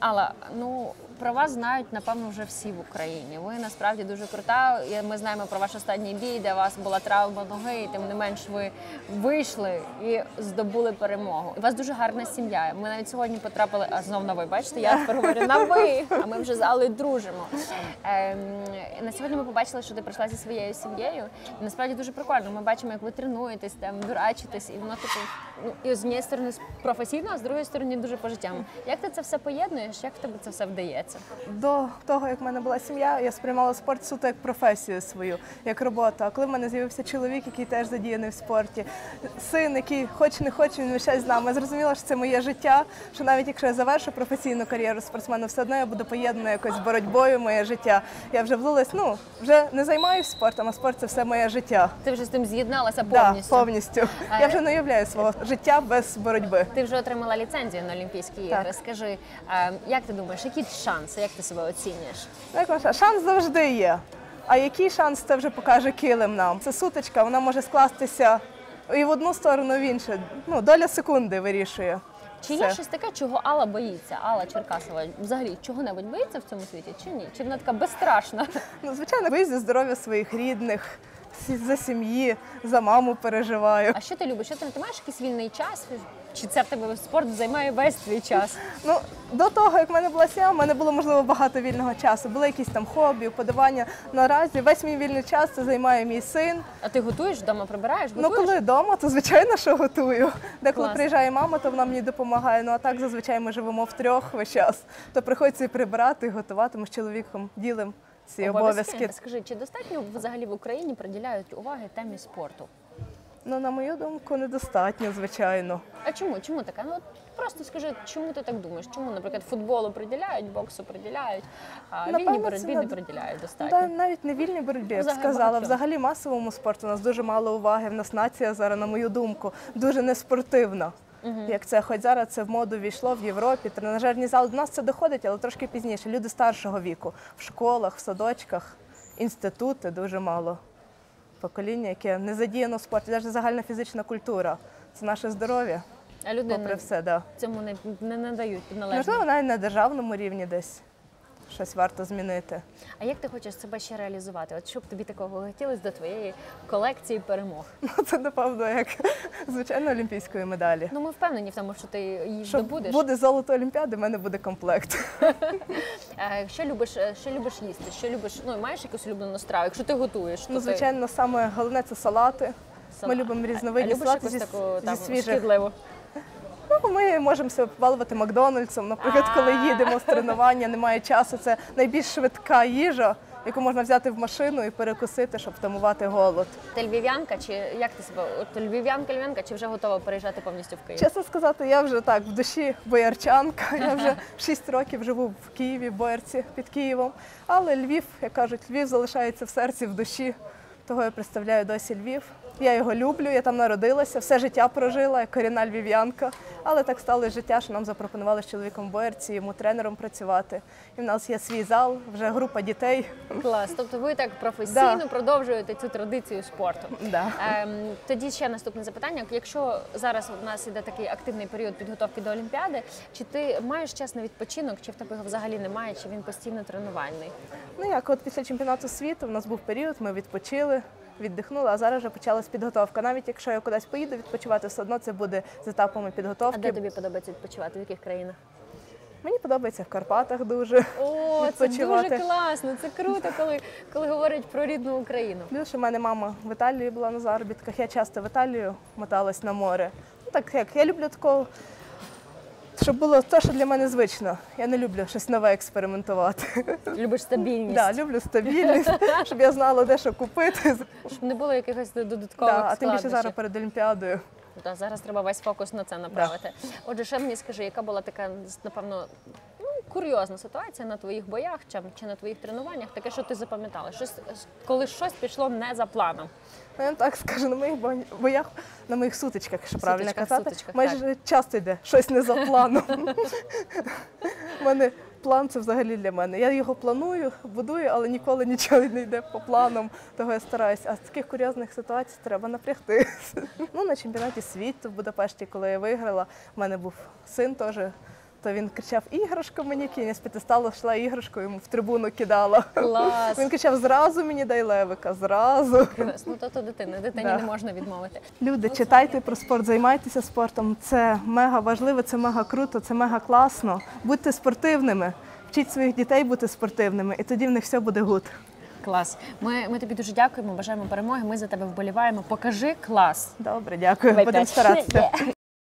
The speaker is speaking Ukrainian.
Алла, ну про вас знають напевно вже всі в Україні. Ви насправді дуже крута. Ми знаємо про ваш останній бій, де у вас була травма ноги, і тим не менш ви вийшли і здобули перемогу. У вас дуже гарна сім'я. Ми навіть сьогодні потрапили, а знов на ви. Бачите, я тепер говорю на ви, а ми вже з Аллою дружимо. Ем, на сьогодні ми побачили, що ти прийшла зі своєю сім'єю. Насправді дуже прикольно. Ми бачимо, як ви тренуєтесь, там дурачитесь, і воно типу, ну і з однієї сторони професійно, а з другої сторони дуже по життям. Як ти це все поєднуєш? Як в тебе це все вдається? До того, як в мене була сім'я, я сприймала спорт суто як професію свою, як роботу. А коли в мене з'явився чоловік, який теж задіяний в спорті, син, який хоч не хоче, він весь з нами. Я зрозуміла, що це моє життя. Що навіть якщо я завершу професійну кар'єру спортсмена, все одно я буду поєднана якось боротьбою моє життя. Я вже влилась, ну вже не займаюся спортом, а спорт це все моє життя. Ти вже з тим з'єдналася Да, повністю. повністю. А- Я вже не уявляю свого життя без боротьби. Ти вже отримала ліцензію на Олімпійські ігри. Скажи, як ти думаєш, які шанси, як ти себе оцінюєш? Як шанс завжди є. А який шанс це вже покаже килим нам? Це сутичка, вона може скластися і в одну сторону, і в іншу. Ну, доля секунди вирішує. Чи є Все. щось таке, чого Алла боїться? Алла Черкасова взагалі чого-небудь боїться в цьому світі чи ні? Чи вона така безстрашна? Ну, звичайно, за здоров'я своїх рідних, за сім'ї, за маму переживаю. А що ти любиш? Що ти, ти маєш якийсь вільний час? Чи це в тебе спорт займає весь твій час? Ну, до того, як в мене була сім'я, в мене було можливо багато вільного часу. Були якісь там хобі, вподобання. Наразі весь мій вільний час це займає мій син. А ти готуєш вдома, прибираєш? Ну, коли вдома, то звичайно, що готую. Деколи Клас. приїжджає мама, то вона мені допомагає. Ну а так зазвичай ми живемо втрьох весь час. То приходиться і прибирати, і готувати. Ми з чоловіком ділимо ці обов'язки. Скажи, чи достатньо взагалі в Україні приділяють уваги темі спорту? Ну, на мою думку, недостатньо, звичайно. А чому? Чому така? Ну от просто скажи, чому ти так думаєш? Чому, наприклад, футболу приділяють, боксу приділяють, а вільній Напевно, боротьбі це не над- приділяють Да, достатньо? навіть не вільній боротьбі, я б Взагалі сказала. багатьом. Взагалі масовому спорту у нас дуже мало уваги. В нас нація зараз, на мою думку, дуже неспортивна. Як це хоч зараз це в моду війшло в Європі, тренажерні зали. До нас це доходить, але трошки пізніше. Люди старшого віку в школах, в садочках, інститути дуже мало. Покоління, яке не задіяно в спорті, навіть загальна фізична культура. Це наше здоров'я, А люди попри не- все, да. цьому не, не надають належно. Можливо, навіть на державному рівні десь щось варто змінити. А як ти хочеш себе ще реалізувати? От що б тобі такого хотілося до твоєї колекції перемог? Ну, це напевно як звичайно олімпійської медалі. Ну ми впевнені в тому, що ти її Що здобудеш. буде золото Олімпіади, в мене буде комплект. Е, Що любиш, е, що любиш їсти? Що любиш? Ну маєш якусь улюблену страву? Якщо ти готуєш, то Ну, ти звичайно, саме головне це салати. сама. Ми любимо А різновидні салати зі, таку зі свіжих. шкідливу? Ну, ми можемо себе побалувати Макдональдсом. Наприклад, коли їдемо з тренування, немає часу. Це найбільш швидка їжа, яку можна взяти в машину і перекусити, щоб втамувати голод. Ти львів'янка, чи як ти себе? От львів'янка, львів'янка, чи вже готова переїжджати повністю в Київ? Чесно сказати, я вже так в душі боярчанка. Я вже 6 років живу в Києві, в Боярці під Києвом. Але Львів, як кажуть, Львів залишається в серці, в душі. Того я представляю досі Львів. Я його люблю, я там народилася, все життя прожила, як корінна львів'янка. Але так сталося життя, що нам запропонували з чоловіком в Боярці, йому тренером працювати. І в нас є свій зал, вже група дітей. Клас. Тобто ви так професійно Да. продовжуєте цю традицію спорту. Да. Ем, тоді ще наступне запитання. Якщо зараз у нас іде такий активний період підготовки до Олімпіади, чи ти маєш час на відпочинок, чи в тебе його взагалі немає, чи він постійно тренувальний? Ну як от після чемпіонату світу в нас був період, ми відпочили, віддихнули, а зараз вже почалась підготовка. Навіть якщо я кудись поїду відпочивати, все одно це буде з етапами підготовки. А де тобі подобається відпочивати? В яких країнах? Мені подобається в Карпатах дуже. О, це Відпочивати. дуже класно. Це круто, коли, коли говорять про рідну Україну. Що в мене мама в Італії була на заробітках. Я часто в Італію моталась на море. Ну так як я люблю такого, щоб було те, що для мене звично. Я не люблю щось нове експериментувати. Любиш стабільність, Да, люблю стабільність, щоб я знала, де що купити. щоб не було якихось додаткових Да, а тим більше зараз перед Олімпіадою. Та зараз треба весь фокус на це направити. Отже, ще мені скажи, яка була така, напевно, курйозна ситуація на твоїх боях чи, чи на твоїх тренуваннях, таке, що ти запам'ятала? Щось, коли щось пішло не за планом. Ну, я так скажу, на моїх бо- боях, на моїх сутичках, якщо правильно Сутичках, казати, сутичках, майже часто йде щось не за планом. У мене план це взагалі для мене. Я його планую, будую, але ніколи нічого не йде по планам. Того я стараюся. А з таких курйозних ситуацій треба напрягтися. Ну, на чемпіонаті світу в Будапешті, коли я виграла, в мене був син теж то він кричав іграшку мені кінь, з п'ятистала йшла іграшку, йому в трибуну кидала. Клас. Він кричав: зразу мені дай левика, зразу. Клас. Ну то то дитина, дитині Да. не можна відмовити. Люди, читайте про спорт, займайтеся спортом. Це мега важливо, це мега круто, це мега класно. Будьте спортивними, вчіть своїх дітей бути спортивними, і тоді в них все буде good. Клас. Ми, ми тобі дуже дякуємо, бажаємо перемоги. Ми за тебе вболіваємо. Покажи клас. Добре, дякую. Будемо старатися.